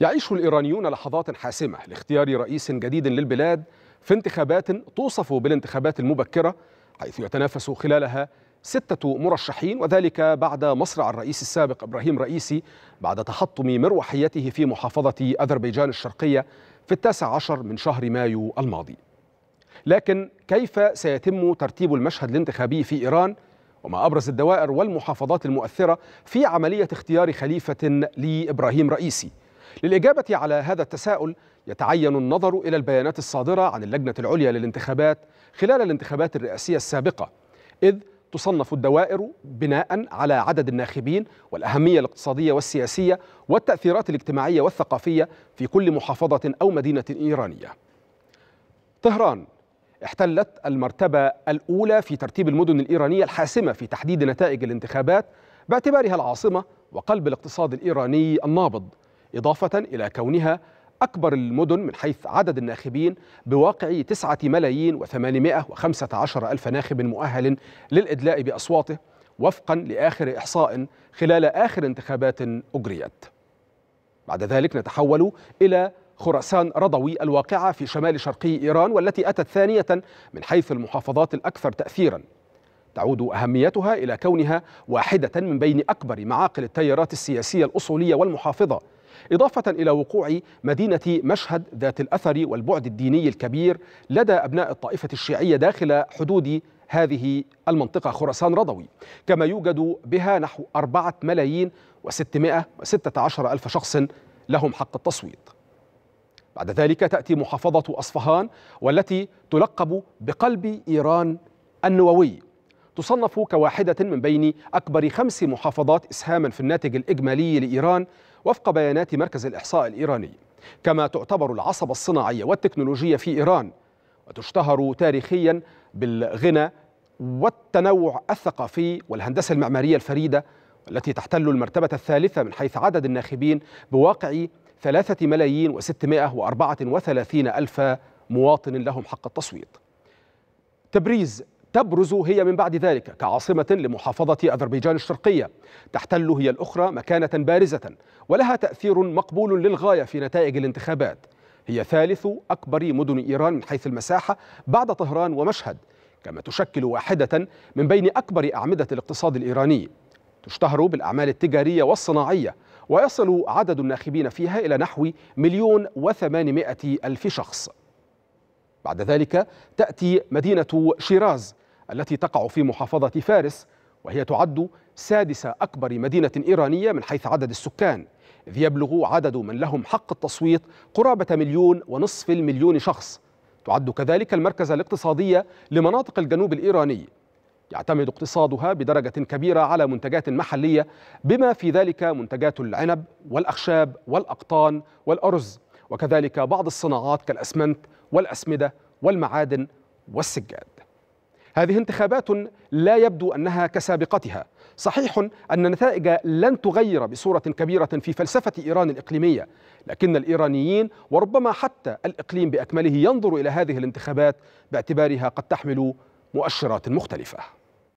يعيش الإيرانيون لحظات حاسمة لاختيار رئيس جديد للبلاد في انتخابات توصف بالانتخابات المبكرة حيث يتنافس خلالها ستة مرشحين وذلك بعد مصرع الرئيس السابق إبراهيم رئيسي بعد تحطم مروحيته في محافظة أذربيجان الشرقية في التاسع عشر من شهر مايو الماضي. لكن كيف سيتم ترتيب المشهد الانتخابي في إيران؟ وما أبرز الدوائر والمحافظات المؤثرة في عملية اختيار خليفة لإبراهيم رئيسي؟ للإجابة على هذا التساؤل يتعين النظر إلى البيانات الصادرة عن اللجنة العليا للانتخابات خلال الانتخابات الرئاسية السابقة إذ تصنف الدوائر بناء على عدد الناخبين والأهمية الاقتصادية والسياسية والتأثيرات الاجتماعية والثقافية في كل محافظة أو مدينة إيرانية. طهران احتلت المرتبة الأولى في ترتيب المدن الإيرانية الحاسمة في تحديد نتائج الانتخابات باعتبارها العاصمة وقلب الاقتصاد الإيراني النابض. إضافة إلى كونها أكبر المدن من حيث عدد الناخبين بواقع تسعة ملايين وثمانمائة وخمسة عشر ألف ناخب مؤهل للإدلاء بأصواته وفقا لآخر إحصاء خلال آخر انتخابات أجريت. بعد ذلك نتحول إلى خراسان رضوي الواقعة في شمال شرقي إيران والتي أتت ثانية من حيث المحافظات الأكثر تأثيرا. تعود أهميتها إلى كونها واحدة من بين أكبر معاقل التيارات السياسية الأصولية والمحافظة إضافة إلى وقوع مدينة مشهد ذات الأثر والبعد الديني الكبير لدى أبناء الطائفة الشيعية داخل حدود هذه المنطقة خراسان رضوي كما يوجد بها نحو أربعة ملايين وستمائة وستة عشر ألف شخص لهم حق التصويت. بعد ذلك تأتي محافظة أصفهان والتي تلقب بقلب إيران النووي. تصنف كواحدة من بين أكبر خمس محافظات إسهاما في الناتج الإجمالي لإيران وفق بيانات مركز الإحصاء الإيراني. كما تعتبر العصب الصناعية والتكنولوجية في إيران وتشتهر تاريخيا بالغنى والتنوع الثقافي والهندسة المعمارية الفريدة التي تحتل المرتبة الثالثة من حيث عدد الناخبين بواقع ثلاثة ملايين وستمائة وأربعة وثلاثين ألف مواطن لهم حق التصويت. تبريز تبرز هي من بعد ذلك كعاصمة لمحافظة أذربيجان الشرقية. تحتل هي الأخرى مكانة بارزة ولها تأثير مقبول للغاية في نتائج الانتخابات. هي ثالث أكبر مدن إيران من حيث المساحة بعد طهران ومشهد كما تشكل واحدة من بين أكبر أعمدة الاقتصاد الإيراني. تشتهر بالأعمال التجارية والصناعية ويصل عدد الناخبين فيها إلى نحو مليون وثمانمائة ألف شخص. بعد ذلك تأتي مدينة شيراز التي تقع في محافظة فارس وهي تعد سادس أكبر مدينة إيرانية من حيث عدد السكان إذ يبلغ عدد من لهم حق التصويت قرابة مليون ونصف المليون شخص. تعد كذلك المركز الاقتصادي لمناطق الجنوب الإيراني. يعتمد اقتصادها بدرجة كبيرة على منتجات محلية بما في ذلك منتجات العنب والأخشاب والأقطان والأرز وكذلك بعض الصناعات كالأسمنت والأسمدة والمعادن والسجاد. هذه انتخابات لا يبدو أنها كسابقتها. صحيح أن النتائج لن تغير بصورة كبيرة في فلسفة إيران الإقليمية لكن الإيرانيين وربما حتى الإقليم بأكمله ينظر إلى هذه الانتخابات باعتبارها قد تحمل مؤشرات مختلفة.